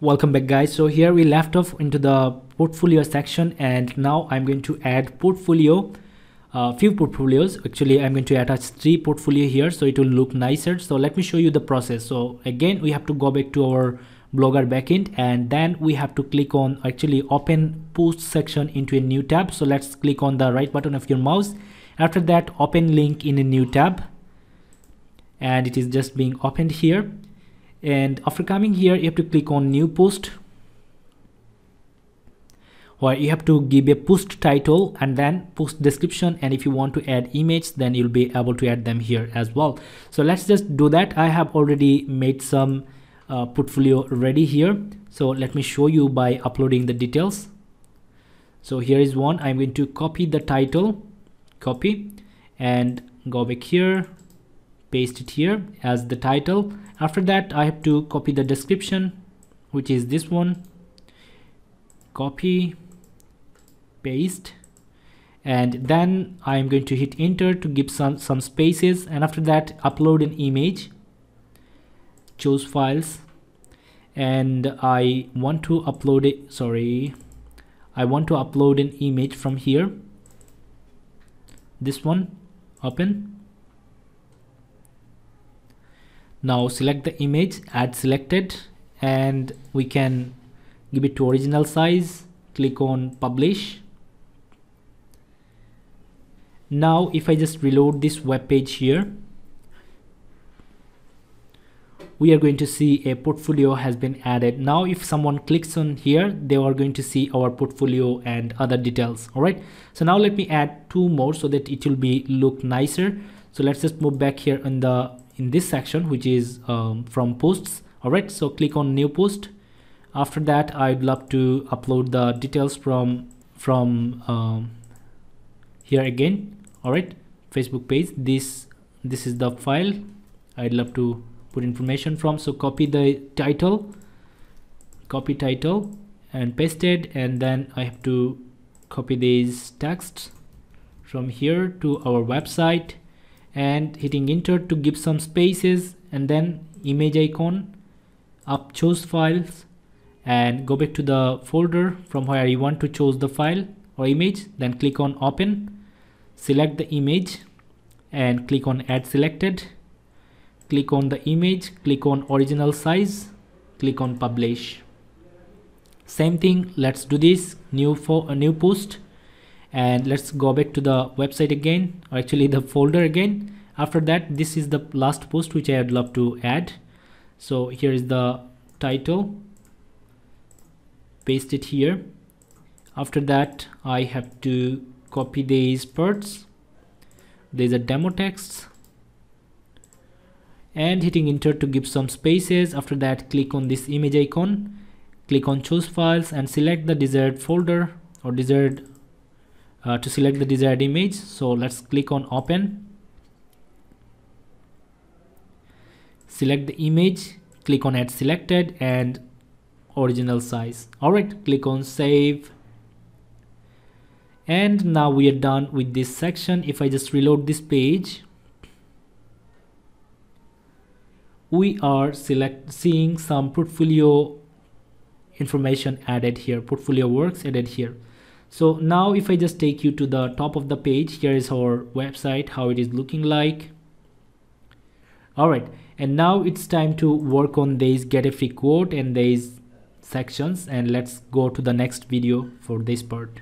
welcome back guys. So here we left off into the portfolio section and now i'm going to add portfolio uh, few portfolios. Actually i'm going to attach three portfolio here so it will look nicer. So let me show you the process. So again we have to go back to our blogger backend and then we have to click on actually open post section into a new tab. So let's click on the right button of your mouse. After that open link in a new tab. And it is just being opened here and after coming here you have to click on new post or you have to give a post title and then post description. And if you want to add image then you'll be able to add them here as well. So let's just do that. I have already made some uh, portfolio ready here. So let me show you by uploading the details. So here is one. I'm going to copy the title. Copy. And go back here paste it here as the title. After that i have to copy the description which is this one. Copy paste. And then i'm going to hit enter to give some some spaces. And after that upload an image. Choose files. And I want to upload it sorry. I want to upload an image from here. This one open now select the image add selected and we can give it to original size. Click on publish. Now if I just reload this web page here we are going to see a portfolio has been added. Now if someone clicks on here they are going to see our portfolio and other details. All right? So now let me add two more so that it will be look nicer. So let's just move back here in the in this section which is um, from posts. All right so click on new post. After that i'd love to upload the details from from um, here again. All right facebook page. This this is the file. I'd love to put information from. So copy the title. Copy title and paste it. And then I have to copy these texts from here to our website and hitting enter to give some spaces and then image icon up choose files and go back to the folder from where you want to choose the file or image then click on open select the image and click on add selected click on the image click on original size click on publish. Same thing let's do this new for a new post and let's go back to the website again or actually the folder again. After that this is the last post which i'd love to add. So here is the title. Paste it here. After that i have to copy these parts. There's a demo text. And hitting enter to give some spaces. After that click on this image icon. Click on choose files and select the desired folder or desired uh, to select the desired image. So let's click on open. Select the image click on add selected and original size. All right click on save. And now we are done with this section. If i just reload this page we are select seeing some portfolio information added here portfolio works added here so now if i just take you to the top of the page here is our website how it is looking like. All right and now it's time to work on these get a free quote and these sections and let's go to the next video for this part